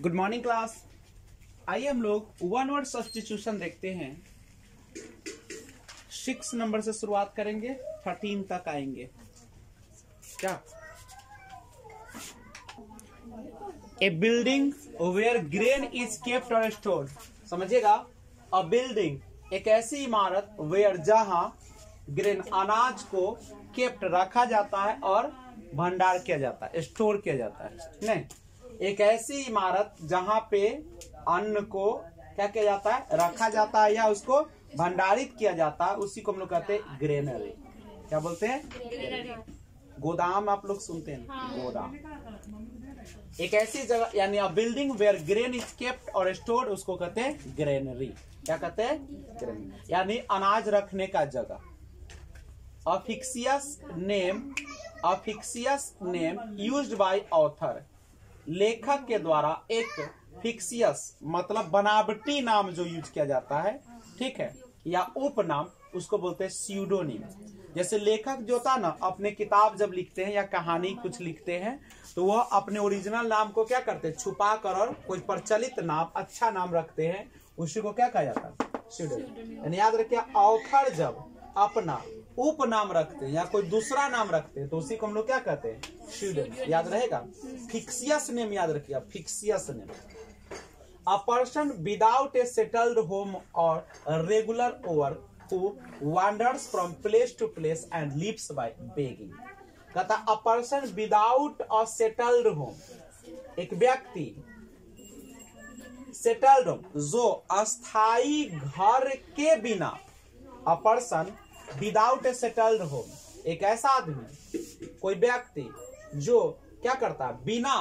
Good morning class आइए हम लोग वन वर्ड सब्सटीट्यूशन देखते हैं। सिक्स नंबर से शुरुआत करेंगे थर्टीन तक आएँगे। क्या? A building where grain is kept और स्टोर समझिएगा? अ बिल्डिंग एक ऐसी इमारत वेयर जहाँ ग्रेन अनाज को केप्ट रखा जाता है और भंडार किया जाता है स्टोर किया जाता है। नहीं? एक ऐसी इमारत जहाँ पे अन्न को क्या किया जाता है? रखा जाता है या उसको भंडारित किया जाता है उसी को हम लोग कहते हैं ग्रेनरी। क्या बोलते हैं? गोदाम आप लोग सुनते हैं? हाँ। गोदाम। एक ऐसी जगह यानी building where grain is kept और स्टोर्ड उसको कहते हैं ग्रेनरी क्या कहते हैं? ग्रेनरी यानी अनाज रखने का जगह। A fictitious name a fictitious name used by author लेखक के द्वारा एक फिक्सियस मतलब बनावटी नाम जो यूज़ किया जाता है, ठीक है, या उपनाम, उसको बोलते हैं स्यूडोनिम जैसे लेखक जो था ना, अपने किताब जब लिखते हैं या कहानी कुछ लिखते हैं तो वह अपने ओरिजिनल नाम को क्या करते हैं? छुपा कर और कोई प्रचलित नाम अच्छा नाम रखते हैं, उसी को क्या कहा जाता है? याद रखिए ऑथर जब, अपना उप नाम रखते हैं या कोई दूसरा नाम रखते हैं तो उसी को हम लोग क्या कहते हैं? स्टूडेंट याद रहेगा? फिक्सियस नेम याद रखिएगा। Fictitious name a person without a settled home और regular over who wanders from place to place and lives by begging कहता a person without a settled home एक व्यक्ति सेटल्ड होम जो अस्थाई घर के बिना a person without a settled home. एक ऐसा आदमी, कोई व्यक्ति, जो क्या करता है? बिना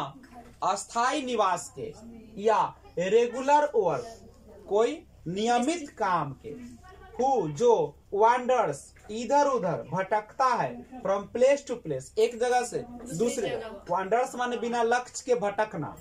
अस्थाई निवास के या रेगुलर वर्क कोई नियमित काम के हु जो वांडर्स इधर उधर भटकता है फ्रॉम प्लेस टू प्लेस एक जगह से दूसरे वांडर्स माने बिना लक्ष्य के भटकना।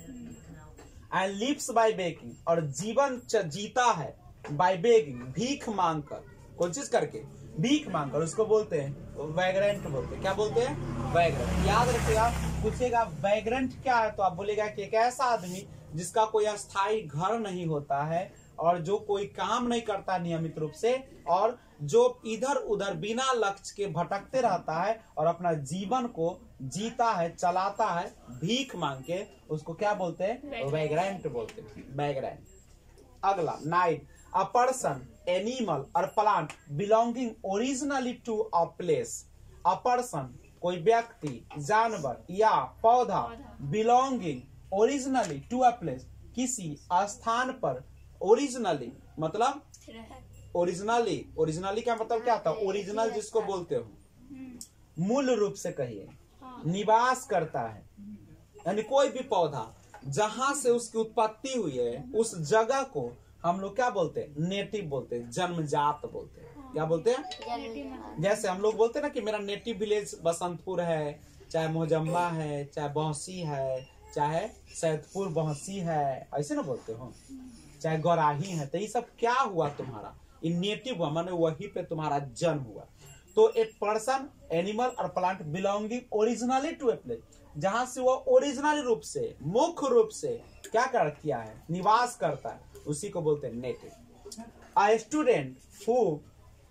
एंड लिव्स बाय बेकिंग और जीवन जीता है बाय बेकिंग भीख मांग कर कौन चीज़ करके। भीख मांग कर उसको बोलते हैं वैग्रेंट बोलते हैं। क्या बोलते हैं? वैग्रेंट याद रखिएगा पूछेगा वैग्रेंट क्या है? तो आप बोलेगा कि एक ऐसा आदमी जिसका कोई अस्थाई घर नहीं होता है और जो कोई काम नहीं करता नियमित रूप से और जो इधर उधर बिना लक्ष्य के भटकते रहता है और अपना जीवन को जीता है चलाता है भीख मांग के उसको क्या बोलते हैं? वैग्रेंट बोलते हैं। वैग्रेंट अगला नाइट अ पर्सन एनिमल और plant belonging originally to a place a person कोई व्यक्ति जानवर या पौधा belonging originally to a place किसी स्थान पर ओरिजिनली मतलब ओरिजिनली ओरिजिनली का मतलब क्या होता है ओरिजिनल जिसको बोलते हो। मूल रूप से कहिए निवास करता है। यानी कोई भी पौधा जहाँ से उसकी उत्पत्ति हुई है उस जगह को हम लोग क्या बोलते हैं? नेटिव बोलते हैं जन्मजात बोलते हैं। क्या बोलते हैं? जैसे हम लोग बोलते हैं ना कि मेरा नेटिव विलेज बसंतपुर है चाहे मोहजम्बा है चाहे बौसी है चाहे सैदपुर बहसी है ऐसे ना बोलते हो? चाहे गौराही है तो ये सब क्या हुआ तुम्हारा? ये नेटिव हुआ माने वही पे तुम्हारा जन्म हुआ। तो ए पर्सन एनिमल और plant belonging originally to a place जहाँ से वो ओरिजिनल रूप से मुख्य रूप से क्या कर किया है? निवास करता है। उसी को बोलते हैं native a student who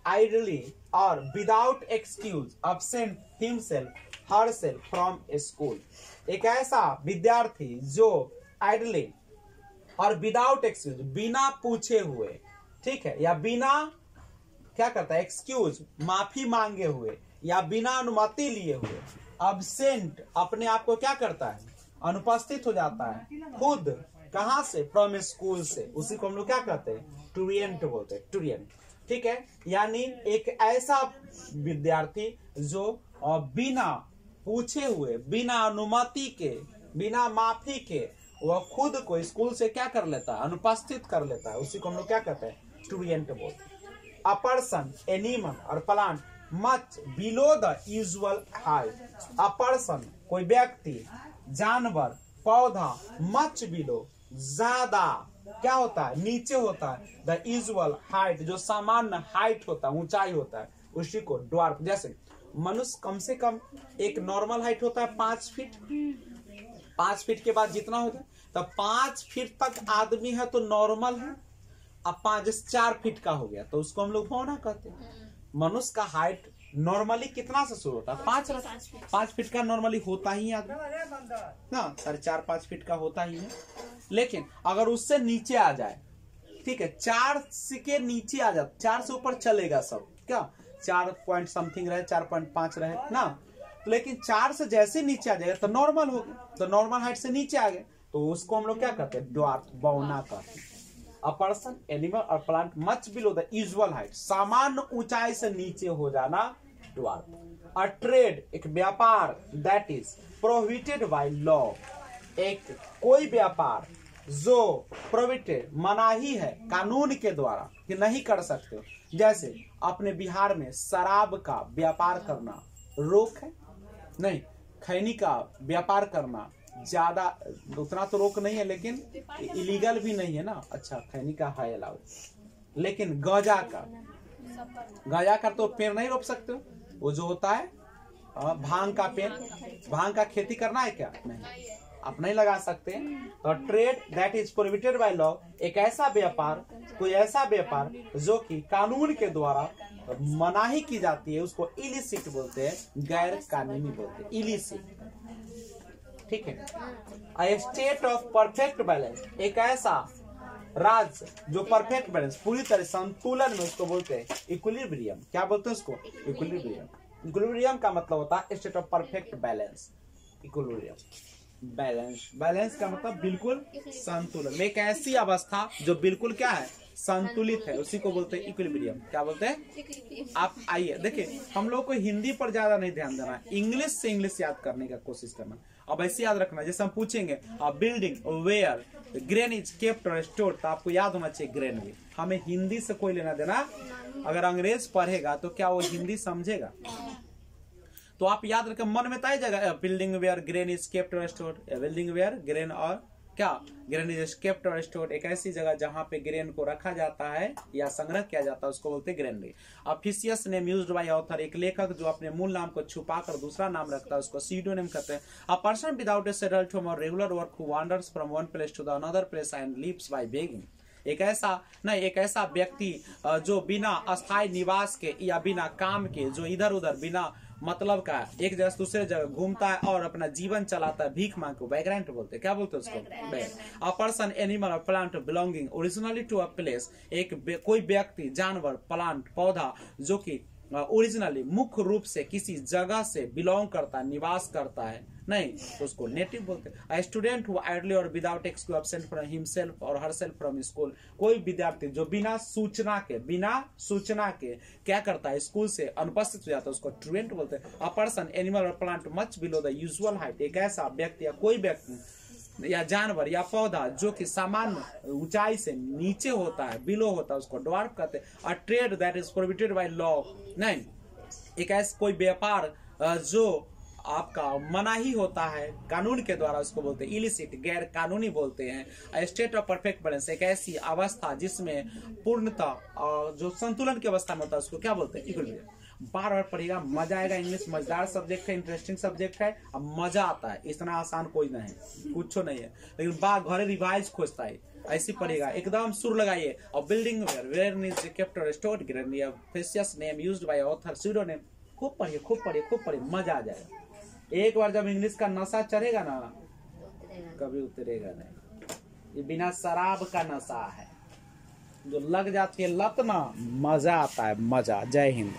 idly और without excuse absent himself, herself from school एक ऐसा विद्यार्थी जो आइडली और विदाउट एक्सक्यूज बिना पूछे हुए, ठीक है? या बिना क्या करता है? एक्सक्यूज माफ़ी मांगे हुए, या बिना अनुमति लिए हुए अब्सेंट अपने आप को क्या करता है? अनुपस्थित हो जाता है। खुद कहा से? फ्रॉम स्कूल से। उसी को हम लोग क्या कहते हैं? टूरियंट बोलते हैं। टूरियंट ठीक है? यानी एक ऐसा विद्यार्थी जो बिना पूछे हुए, बिना अनुमति के, बिना माफ़ी के, वह खुद को स्कूल से क्या कर लेता है? अनुपस्थित कर लेता है। उसी को हम लोग क्या कहते हैं? स्टूडेंट बोलते हैं। अ पर्सन एनिमल और plant much below the usual height a person कोई व्यक्ति जानवर, पौधा मच बिलो ज़्यादा क्या होता है? नीचे होता है। द यूजुअल हाइट जो सामान्य हाइट होता है, ऊंचाई होता है, उसी को ड्वार्फ जैसे मनुष्य कम से कम एक नॉर्मल हाइट होता है पाँच फीट पाँच फीट के बाद जितना हो जाए तो पाँच फीट तक आदमी है तो नॉर्मल है। अब पाँच चार फीट का हो गया तो उसको हम लोग भौना कहते हैं। मनुष्य का हाइट नॉर्मली कितना से शुरू होता है? पाँच पाँच फीट। का नॉर्मली होता ही है आदमी। ना साढ़े चार पाँच फीट का होता ही है। लेकिन अगर उससे नीचे आ जाए ठीक है चार से के नीचे आ जाए चार से ऊपर चलेगा सब क्या? चार पॉइंट समथिंग रहे चार पॉइंट पाँच रहे ना? लेकिन चार से जैसे नीचे आ जाएगा तो नॉर्मल हो गया तो नॉर्मल हाइट से नीचे आ गए तो उसको हम लोग क्या कहते हैं? ड्वार्फ बौना कहते हैं। अ पर्सन एनिमल और plant much below the usual height सामान्य ऊंचाई से नीचे हो जाना ड्वार्फ अ ट्रेड एक व्यापार that is prohibited by law एक कोई व्यापार जो प्रोहिबिटेड मनाही है, कानून के द्वारा, कि नहीं कर सकते जैसे अपने बिहार में शराब का व्यापार करना रोक है? नहीं, खैनी का व्यापार करना ज़्यादा, उतना तो रोक नहीं है, लेकिन इलीगल भी नहीं है ना। अच्छा खैनी का है अलाउ। लेकिन गजा का। गजा का तो पेड़ नहीं रोप सकते वो जो होता है भाँग का पेड़। भाँग का खेती करना है क्या? नहीं। आप नहीं लगा सकते। तो trade that is prohibited by law एक ऐसा व्यापार, कोई ऐसा व्यापार जो कि कानून के द्वारा मनाही की जाती है, उसको इलिसिट बोलते हैं गैर कानूनी बोलते हैं। इलिसिट ठीक है? स्टेट ऑफ़ परफेक्ट बैलेंस एक ऐसा राज्य जो परफेक्ट बैलेंस पूरी तरह संतुलन में उसको बोलते हैं इक्विलिब्रियम क्या बोलते हैं उसको? इक्विलिब्रियम इक्विलिब्रियम का मतलब होता है state of perfect balance equilibrium balance balance का मतलब बिल्कुल संतुलन। एक ऐसी अवस्था जो बिल्कुल क्या है? संतुलित है। उसी को बोलते हैं इक्विलिब्रियम क्या बोलते हैं? आप आइए, देखिए, हम लोग को हिंदी पर ज़्यादा नहीं ध्यान देना इंग्लिश से इंग्लिश याद करने का कोशिश करना। अब ऐसे याद रखना, जैसे हम पूछेंगे building where grain is kept store तो आपको याद होना चाहिए ग्रेन भी हमें हिंदी से कोई लेना देना, अगर अंग्रेज़ पढ़ेगा तो क्या वो हिंदी समझेगा? तो आप याद रखें, मन में ताई जगह building where grain is kept store building where grain और क्या? ग्रेन इज़ केप्ट और स्टोर एक ऐसी जगह जहाँ पे ग्रेन को रखा जाता है या संग्रह किया जाता है, उसको बोलते हैं granary officious name used by author एक लेखक जो अपने मूल नाम को छुपाकर दूसरा नाम रखता है, उसको सीडोनेम कहते हैं. A person without a settled home और regular work who wanders from one place to the another place and lives by begging एक ऐसा, नहीं, एक ऐसा व्यक्ति जो बिना अस्थायी निवास के या बिना काम के, जो इधर उधर बिना मतलब का एक जगह से दूसरे जगह घूमता है और अपना जीवन चलाता है भीख मांग को वैग्रेंट बोलते हैं। क्या बोलते हैं उसको? अ पर्सन एनिमल और plant belonging originally to a place एक कोई व्यक्ति जानवर प्लांट पौधा जो कि ओरिजिनली मुख्य रूप से किसी जगह से बिलोंग करता है निवास करता है। नहीं तो उसको नेटिव बोलते हैं स्टूडेंट हु आइडली और without excuse absent from himself और हरसेल्फ फ्रॉम स्कूल कोई विद्यार्थी जो बिना सूचना के, बिना सूचना के क्या करता है स्कूल से अनुपस्थित हो जाता है, उसको स्टूडेंट बोलते हैं। अ पर्सन एनिमल और plant much below the usual height एक ऐसा व्यक्ति या कोई व्यक्ति या जानवर या पौधा जो कि सामान्य ऊंचाई से नीचे होता है बिलो होता है उसको ड्वार्फ कहते हैं। Trade that is prohibited by law नहीं। एक ऐसा कोई व्यापार जो आपका मनाही होता है कानून के द्वारा उसको बोलते हैं इलिसिट गैर कानूनी बोलते हैं स्टेट ऑफ़ परफेक्ट बैलेंस एक ऐसी अवस्था जिसमें पूर्णता अ, जो संतुलन की अवस्था में होता है उसको क्या बोलते हैं? इक्विलिब्रियम बार बार पढ़ेगा मज़ा आएगा इंग्लिश मज़ेदार सब्जेक्ट है इंटरेस्टिंग सब्जेक्ट है, अब मज़ा आता है, इतना आसान कोई नहीं है कुछ नहीं है। लेकिन बा घरे रिवाइज खोजता है, ऐसी पढ़ेगा एकदम सुर लगाइए, और building name by author pseudonym खूब पढ़िए खूब पढ़िए खूब पढ़िए, मज़ा आ जाएगा। एक बार जब इंग्लिश का नशा चढ़ेगा ना, कभी उतरेगा नहीं। ये बिना शराब का नशा है। जो लग जाती है लत ना, मज़ा आता है, मज़ा, जय हिंद।